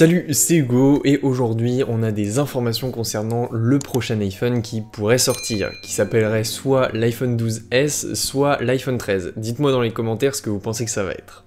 Salut, c'est Hugo et aujourd'hui on a des informations concernant le prochain iPhone qui pourrait sortir, qui s'appellerait soit l'iPhone 12S, soit l'iPhone 13. Dites-moi dans les commentaires ce que vous pensez que ça va être.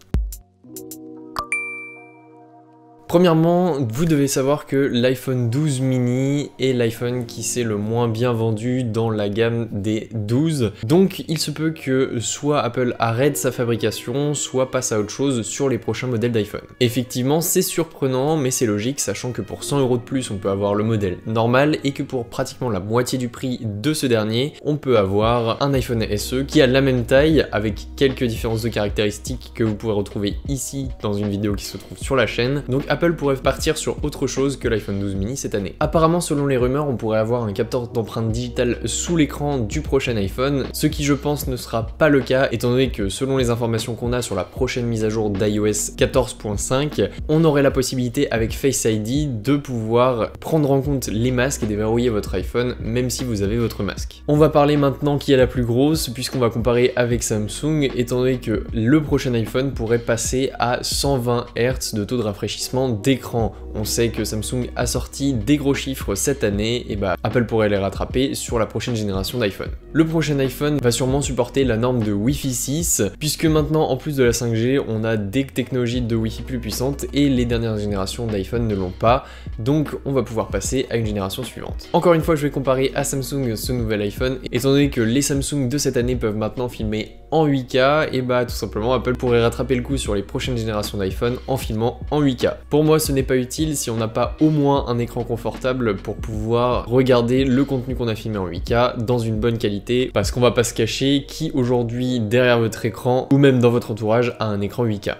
Premièrement, vous devez savoir que l'iPhone 12 mini est l'iPhone qui s'est le moins bien vendu dans la gamme des 12. Donc il se peut que soit Apple arrête sa fabrication, soit passe à autre chose sur les prochains modèles d'iPhone. Effectivement, c'est surprenant, mais c'est logique, sachant que pour 100 euros de plus, on peut avoir le modèle normal et que pour pratiquement la moitié du prix de ce dernier, on peut avoir un iPhone SE qui a la même taille avec quelques différences de caractéristiques que vous pouvez retrouver ici dans une vidéo qui se trouve sur la chaîne. Donc pourrait partir sur autre chose que l'iPhone 12 mini cette année. Apparemment, selon les rumeurs, on pourrait avoir un capteur d'empreinte digitale sous l'écran du prochain iPhone, ce qui je pense ne sera pas le cas, étant donné que selon les informations qu'on a sur la prochaine mise à jour d'iOS 14.5, on aurait la possibilité avec Face ID de pouvoir prendre en compte les masques et déverrouiller votre iPhone, même si vous avez votre masque. On va parler maintenant qui est la plus grosse, puisqu'on va comparer avec Samsung, étant donné que le prochain iPhone pourrait passer à 120 Hz de taux de rafraîchissement d'écran. On sait que Samsung a sorti des gros chiffres cette année, et bah Apple pourrait les rattraper sur la prochaine génération d'iPhone. Le prochain iPhone va sûrement supporter la norme de Wi-Fi 6, puisque maintenant en plus de la 5G, on a des technologies de Wi-Fi plus puissantes et les dernières générations d'iPhone ne l'ont pas, donc on va pouvoir passer à une génération suivante. Encore une fois, je vais comparer à Samsung ce nouvel iPhone, étant donné que les Samsung de cette année peuvent maintenant filmer en 8K, et bah tout simplement Apple pourrait rattraper le coup sur les prochaines générations d'iPhone en filmant en 8K. Pour moi, ce n'est pas utile si on n'a pas au moins un écran confortable pour pouvoir regarder le contenu qu'on a filmé en 8K dans une bonne qualité, parce qu'on va pas se cacher qui aujourd'hui derrière votre écran ou même dans votre entourage a un écran 8K.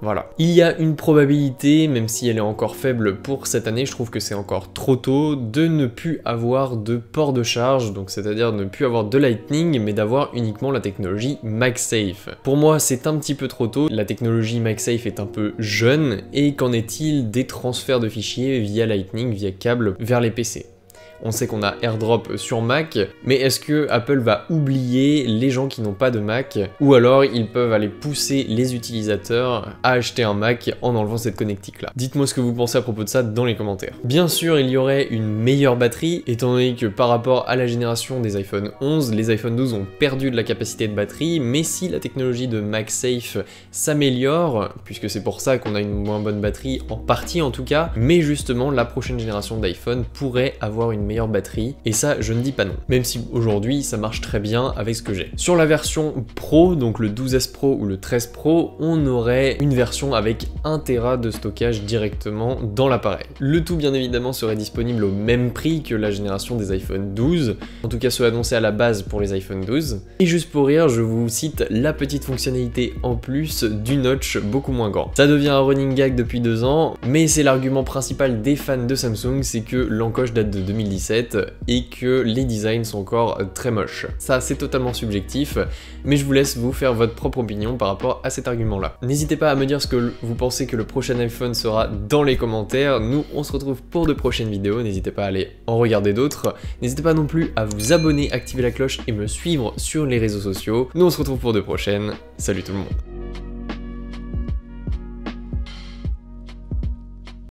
Voilà. Il y a une probabilité, même si elle est encore faible pour cette année, je trouve que c'est encore trop tôt, de ne plus avoir de port de charge, donc c'est-à-dire ne plus avoir de Lightning, mais d'avoir uniquement la technologie MagSafe. Pour moi, c'est un petit peu trop tôt, la technologie MagSafe est un peu jeune, et qu'en est-il des transferts de fichiers via Lightning, via câble, vers les PC on sait qu'on a AirDrop sur Mac, mais est-ce que Apple va oublier les gens qui n'ont pas de Mac? Ou alors ils peuvent aller pousser les utilisateurs à acheter un Mac en enlevant cette connectique là Dites-moi ce que vous pensez à propos de ça dans les commentaires. Bien sûr, il y aurait une meilleure batterie, étant donné que par rapport à la génération des iPhone 11, les iPhone 12 ont perdu de la capacité de batterie, mais si la technologie de MagSafe s'améliore, puisque c'est pour ça qu'on a une moins bonne batterie, en partie en tout cas, mais justement la prochaine génération d'iPhone pourrait avoir une meilleure batterie, et ça je ne dis pas non, même si aujourd'hui ça marche très bien avec ce que j'ai. Sur la version Pro, donc le 12S Pro ou le 13 Pro, on aurait une version avec 1 Tera de stockage directement dans l'appareil. Le tout bien évidemment serait disponible au même prix que la génération des iPhone 12, en tout cas ceux annoncés à la base pour les iPhone 12. Et juste pour rire, je vous cite la petite fonctionnalité en plus du notch beaucoup moins grand. Ça devient un running gag depuis deux ans, mais c'est l'argument principal des fans de Samsung, c'est que l'encoche date de 2010 et que les designs sont encore très moches. Ça c'est totalement subjectif, mais je vous laisse vous faire votre propre opinion par rapport à cet argument là. N'hésitez pas à me dire ce que vous pensez que le prochain iPhone sera dans les commentaires, nous on se retrouve pour de prochaines vidéos, n'hésitez pas à aller en regarder d'autres, n'hésitez pas non plus à vous abonner, activer la cloche et me suivre sur les réseaux sociaux, nous on se retrouve pour de prochaines, salut tout le monde